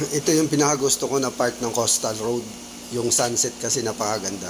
Ito yung pinakagusto ko na part ng Coastal Road. Yung sunset kasi napakaganda.